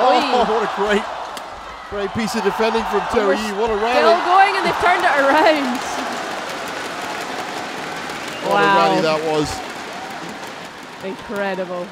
Oh, what a great, great piece of defending from Terry. What a rally! They're all going and they've turned it around. What a rally that was. Incredible.